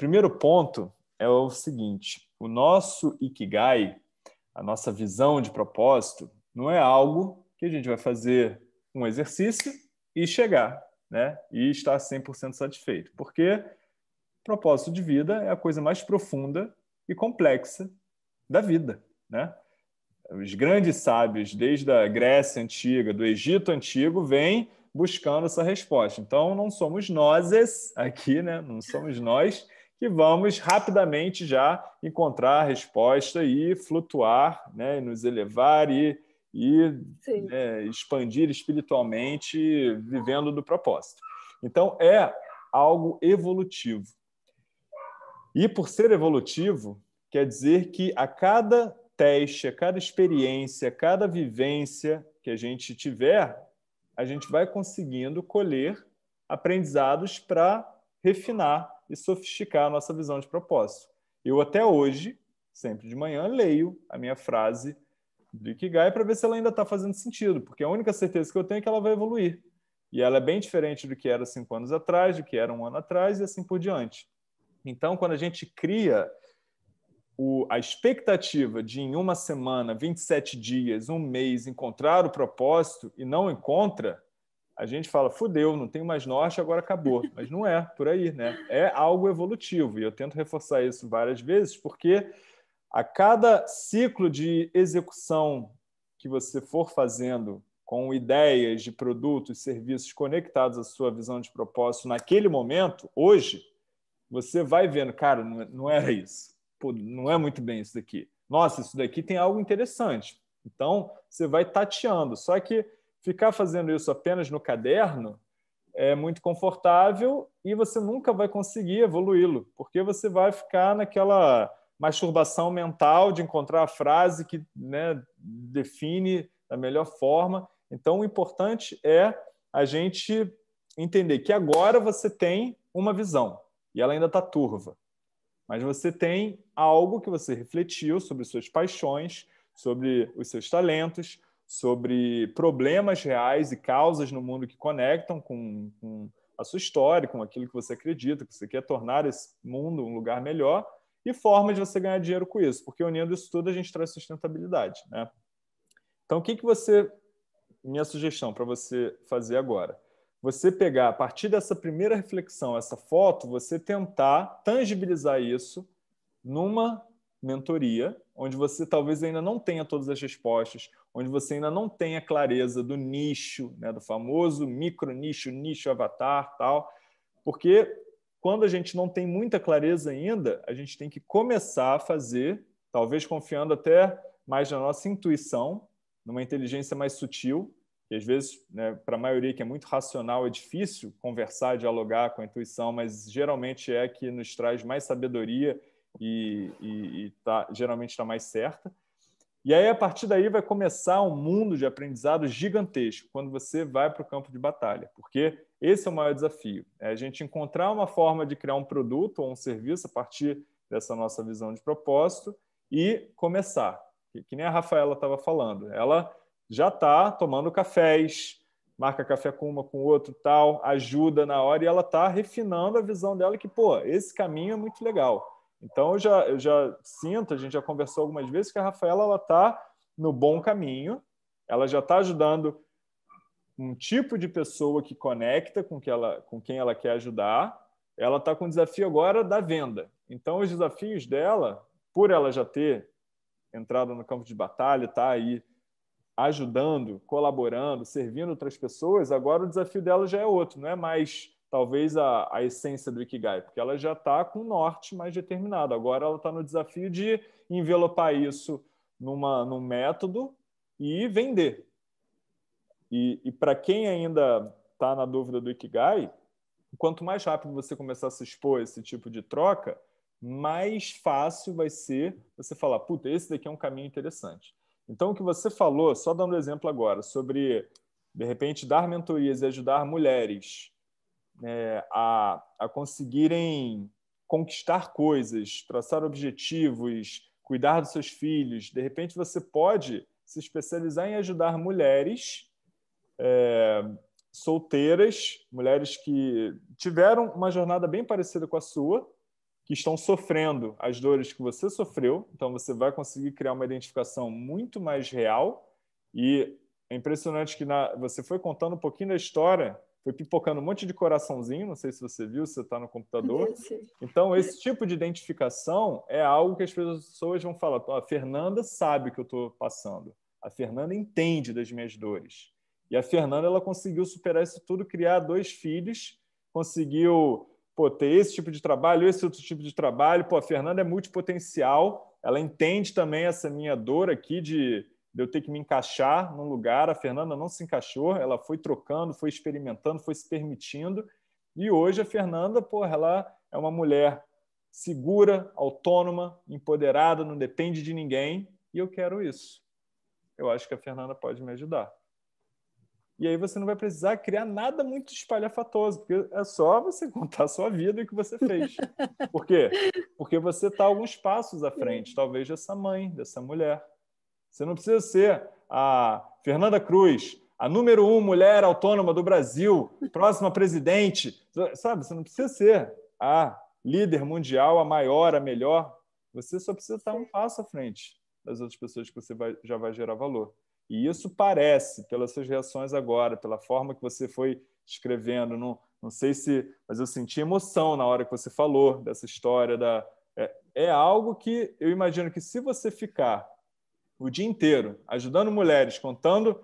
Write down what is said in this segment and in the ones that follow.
primeiro ponto é o seguinte: o nosso Ikigai, a nossa visão de propósito, não é algo que a gente vai fazer um exercício e chegar, né? E estar 100% satisfeito. Porque propósito de vida é a coisa mais profunda e complexa da vida, né? Os grandes sábios, desde a Grécia antiga, do Egito antigo, vêm buscando essa resposta. Então, não somos nós aqui, né? Não somos nós que vamos rapidamente já encontrar a resposta e flutuar, né? E nos elevar e, e né, expandir espiritualmente, vivendo do propósito. Então, é algo evolutivo. E por ser evolutivo, quer dizer que a cada teste, a cada experiência, a cada vivência que a gente tiver, a gente vai conseguindo colher aprendizados para refinar e sofisticar a nossa visão de propósito. Eu até hoje, sempre de manhã, leio a minha frase do Ikigai para ver se ela ainda está fazendo sentido, porque a única certeza que eu tenho é que ela vai evoluir. E ela é bem diferente do que era cinco anos atrás, do que era um ano atrás e assim por diante. Então, quando a gente cria o, a expectativa de em uma semana, 27 dias, um mês, encontrar o propósito e não encontra, a gente fala, fudeu, não tem mais norte, agora acabou. Mas não é por aí, né? É algo evolutivo. E eu tento reforçar isso várias vezes, porque a cada ciclo de execução que você for fazendo com ideias de produtos e serviços conectados à sua visão de propósito naquele momento, hoje, você vai vendo, cara, não era isso. Pô, não é muito bem isso daqui. Nossa, isso daqui tem algo interessante. Então, você vai tateando. Só que ficar fazendo isso apenas no caderno é muito confortável e você nunca vai conseguir evoluí-lo, porque você vai ficar naquela masturbação mental de encontrar a frase que né, define da melhor forma. Então, o importante é a gente entender que agora você tem uma visão e ela ainda está turva. Mas você tem algo que você refletiu sobre suas paixões, sobre os seus talentos, sobre problemas reais e causas no mundo que conectam com, com a sua história, com aquilo que você acredita, que você quer tornar esse mundo um lugar melhor e formas de você ganhar dinheiro com isso, porque unindo isso tudo a gente traz sustentabilidade. Né? Então, o que, que você. Minha sugestão para você fazer agora você pegar a partir dessa primeira reflexão, essa foto, você tentar tangibilizar isso numa mentoria, onde você talvez ainda não tenha todas as respostas, onde você ainda não tenha clareza do nicho, né, do famoso micro nicho, nicho avatar, tal, porque quando a gente não tem muita clareza ainda, a gente tem que começar a fazer, talvez confiando até mais na nossa intuição, numa inteligência mais sutil, que às vezes, né, para a maioria que é muito racional, é difícil conversar, dialogar com a intuição, mas geralmente é que nos traz mais sabedoria e, e, e tá, geralmente está mais certa. E aí, a partir daí, vai começar um mundo de aprendizado gigantesco quando você vai para o campo de batalha, porque esse é o maior desafio: é a gente encontrar uma forma de criar um produto ou um serviço a partir dessa nossa visão de propósito e começar. Que, nem a Rafaela estava falando. Ela já está tomando cafés, marca café com uma, com outro, tal, ajuda na hora e ela está refinando a visão dela que, pô, esse caminho é muito legal. Então eu já, eu já sinto, a gente já conversou algumas vezes que a Rafaela ela está no bom caminho, ela já está ajudando um tipo de pessoa que conecta com, que ela, com quem ela quer ajudar. Ela está com o desafio agora da venda. Então os desafios dela, por ela já ter entrado no campo de batalha, está aí ajudando, colaborando, servindo outras pessoas, agora o desafio dela já é outro, não é mais talvez a, a essência do Ikigai, porque ela já está com o norte mais determinado. Agora ela está no desafio de envelopar isso numa, num método e vender. E, e para quem ainda está na dúvida do Ikigai, quanto mais rápido você começar a se expor a esse tipo de troca, mais fácil vai ser você falar, puta, esse daqui é um caminho interessante. Então, o que você falou, só dando um exemplo agora, sobre, de repente, dar mentorias e ajudar mulheres é, a, a conseguirem conquistar coisas, traçar objetivos, cuidar dos seus filhos, de repente você pode se especializar em ajudar mulheres é, solteiras, mulheres que tiveram uma jornada bem parecida com a sua, que estão sofrendo as dores que você sofreu. Então, você vai conseguir criar uma identificação muito mais real. E é impressionante que na, você foi contando um pouquinho da história, foi pipocando um monte de coraçãozinho. Não sei se você viu, se você está no computador. Então, esse tipo de identificação é algo que as pessoas vão falar: a Fernanda sabe o que eu estou passando. A Fernanda entende das minhas dores. E a Fernanda ela conseguiu superar isso tudo, criar dois filhos, conseguiu pô, ter esse tipo de trabalho, esse outro tipo de trabalho. Pô, a Fernanda é multipotencial, ela entende também essa minha dor aqui de, de eu ter que me encaixar num lugar. A Fernanda não se encaixou, ela foi trocando, foi experimentando, foi se permitindo. E hoje a Fernanda, pô, ela é uma mulher segura, autônoma, empoderada, não depende de ninguém, e eu quero isso. Eu acho que a Fernanda pode me ajudar. E aí você não vai precisar criar nada muito espalhafatoso, porque é só você contar a sua vida e o que você fez. Por quê? Porque você está alguns passos à frente, talvez dessa mãe, dessa mulher. Você não precisa ser a Fernanda Cruz, a número um mulher autônoma do Brasil, próxima presidente. Sabe, você não precisa ser a líder mundial, a maior, a melhor. Você só precisa estar um passo à frente das outras pessoas que você vai, já vai gerar valor. E isso parece, pelas suas reações agora, pela forma que você foi escrevendo, não, não sei se, mas eu senti emoção na hora que você falou dessa história da é, é algo que eu imagino que se você ficar o dia inteiro ajudando mulheres, contando,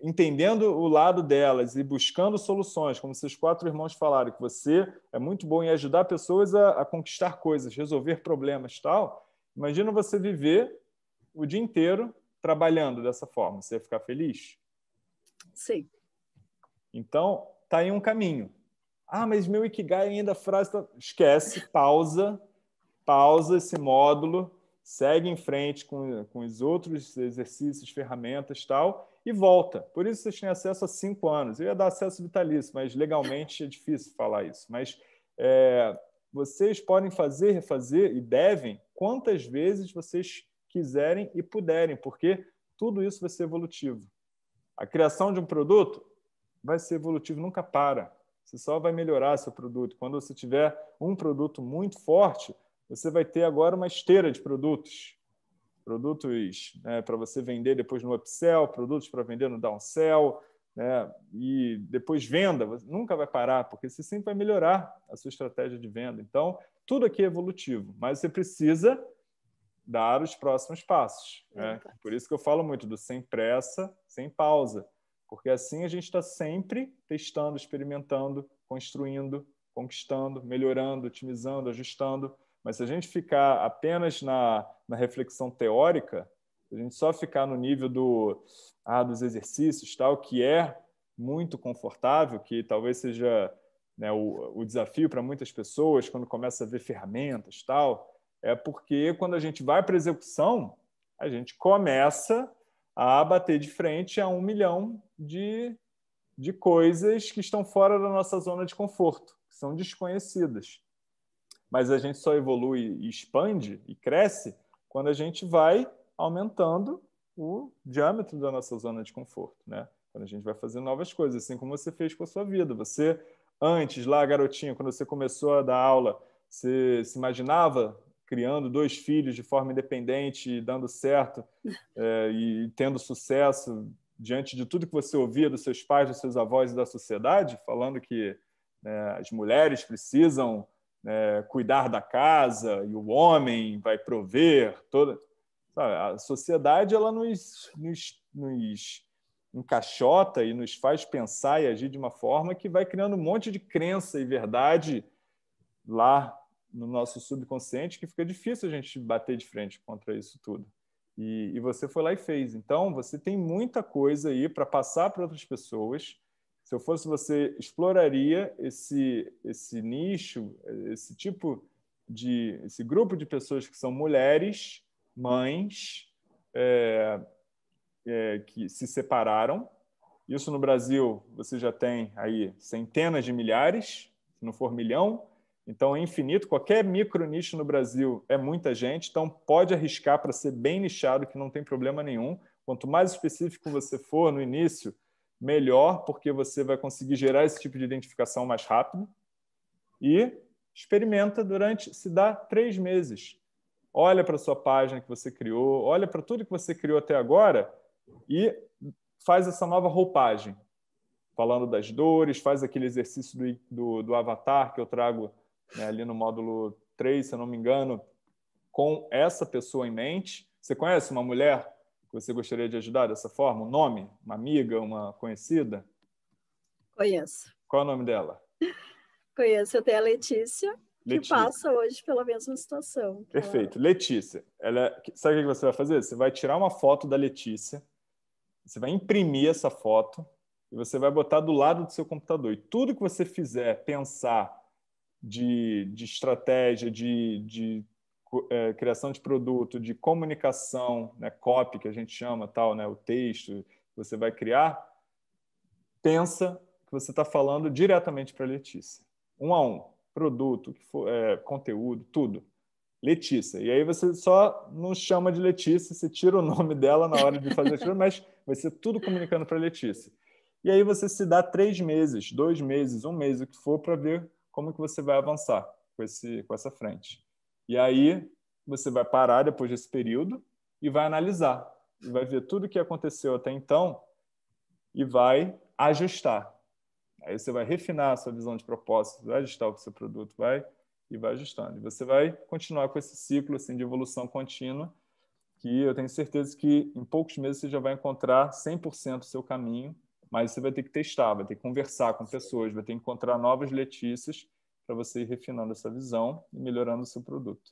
entendendo o lado delas e buscando soluções, como seus quatro irmãos falaram, que você é muito bom em ajudar pessoas a, a conquistar coisas, resolver problemas, tal. Imagina você viver o dia inteiro trabalhando dessa forma? Você ia ficar feliz? Sim. Então, tá aí um caminho. Ah, mas meu Ikigai ainda frase. Tá... Esquece, pausa, pausa esse módulo, segue em frente com, com os outros exercícios, ferramentas tal, e volta. Por isso vocês têm acesso a cinco anos. Eu ia dar acesso vitalício, mas legalmente é difícil falar isso. Mas é, vocês podem fazer, refazer e devem quantas vezes vocês quiserem e puderem, porque tudo isso vai ser evolutivo. A criação de um produto vai ser evolutivo, nunca para. Você só vai melhorar seu produto. Quando você tiver um produto muito forte, você vai ter agora uma esteira de produtos. Produtos né, para você vender depois no upsell, produtos para vender no downsell, né, e depois venda. Você nunca vai parar, porque você sempre vai melhorar a sua estratégia de venda. Então, tudo aqui é evolutivo, mas você precisa dar os próximos passos. Né? Por isso que eu falo muito do sem pressa, sem pausa, porque assim a gente está sempre testando, experimentando, construindo, conquistando, melhorando, otimizando, ajustando. Mas se a gente ficar apenas na, na reflexão teórica, se a gente só ficar no nível do, ah, dos exercícios, tal, que é muito confortável, que talvez seja né, o, o desafio para muitas pessoas quando começa a ver ferramentas, tal, é porque quando a gente vai para a execução, a gente começa a bater de frente a um milhão de, de coisas que estão fora da nossa zona de conforto, que são desconhecidas. Mas a gente só evolui e expande e cresce quando a gente vai aumentando o diâmetro da nossa zona de conforto, né? Quando a gente vai fazer novas coisas, assim como você fez com a sua vida. Você, antes, lá, garotinha, quando você começou a dar aula, você se imaginava criando dois filhos de forma independente, dando certo é, e tendo sucesso diante de tudo que você ouvia dos seus pais, dos seus avós e da sociedade, falando que né, as mulheres precisam né, cuidar da casa e o homem vai prover toda sabe? a sociedade ela nos, nos, nos encaixota e nos faz pensar e agir de uma forma que vai criando um monte de crença e verdade lá no nosso subconsciente que fica difícil a gente bater de frente contra isso tudo. E, e você foi lá e fez. Então, você tem muita coisa aí para passar para outras pessoas. Se eu fosse você, exploraria esse, esse nicho, esse tipo de. esse grupo de pessoas que são mulheres, mães, é, é, que se separaram. Isso no Brasil você já tem aí centenas de milhares, se não for milhão então, é infinito. Qualquer micro nicho no Brasil é muita gente, então pode arriscar para ser bem nichado, que não tem problema nenhum. Quanto mais específico você for no início, melhor, porque você vai conseguir gerar esse tipo de identificação mais rápido. E experimenta durante, se dá três meses. Olha para a sua página que você criou, olha para tudo que você criou até agora e faz essa nova roupagem. Falando das dores, faz aquele exercício do, do, do avatar que eu trago né, ali no módulo 3, se eu não me engano, com essa pessoa em mente. Você conhece uma mulher que você gostaria de ajudar dessa forma? Um nome? Uma amiga? Uma conhecida? Conheço. Qual é o nome dela? Conheço, tenho a Letícia, Letícia. que passa hoje pela mesma situação. Perfeito. Ela... Letícia, ela... sabe o que você vai fazer? Você vai tirar uma foto da Letícia, você vai imprimir essa foto e você vai botar do lado do seu computador. E tudo que você fizer pensar de, de estratégia, de, de é, criação de produto, de comunicação, né, copy, que a gente chama, tal, né, o texto que você vai criar, pensa que você está falando diretamente para Letícia. Um a um. Produto, for, é, conteúdo, tudo. Letícia. E aí você só não chama de Letícia, você tira o nome dela na hora de fazer aquilo, mas vai ser tudo comunicando para Letícia. E aí você se dá três meses, dois meses, um mês, o que for, para ver como que você vai avançar com, esse, com essa frente. E aí você vai parar depois desse período e vai analisar. E vai ver tudo o que aconteceu até então e vai ajustar. Aí você vai refinar a sua visão de propósito, vai ajustar o seu produto, vai e vai ajustando. E você vai continuar com esse ciclo assim, de evolução contínua, que eu tenho certeza que em poucos meses você já vai encontrar 100% o seu caminho mas você vai ter que testar, vai ter que conversar com pessoas, vai ter que encontrar novas Letícias para você ir refinando essa visão e melhorando o seu produto.